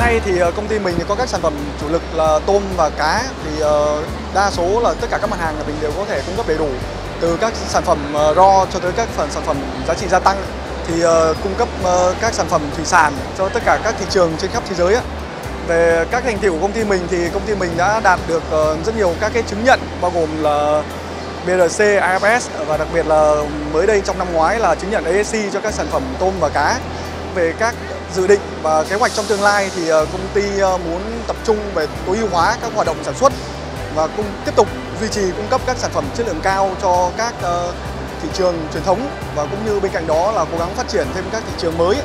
nay thì ờ, công ty mình có các sản phẩm chủ lực là tôm và cá thì ờ, đa số là tất cả các mặt hàng là mình đều có thể cung cấp đầy đủ từ các sản phẩm ờ, raw cho tới các phần sản phẩm giá trị gia tăng thì cung cấp các sản phẩm thủy sản cho tất cả các thị trường trên khắp thế giới. Về các thành tiệu của công ty mình thì công ty mình đã đạt được rất nhiều các cái chứng nhận bao gồm là BRC, IFS và đặc biệt là mới đây trong năm ngoái là chứng nhận ASC cho các sản phẩm tôm và cá. Về các dự định và kế hoạch trong tương lai thì ờ, công ty ờ, muốn tập trung về tối ưu hóa các hoạt động sản xuất và cũng tiếp tục duy trì cung cấp các sản phẩm chất lượng cao cho các ờ, thị trường truyền thống và cũng như bên cạnh đó là cố gắng phát triển thêm các thị trường mới.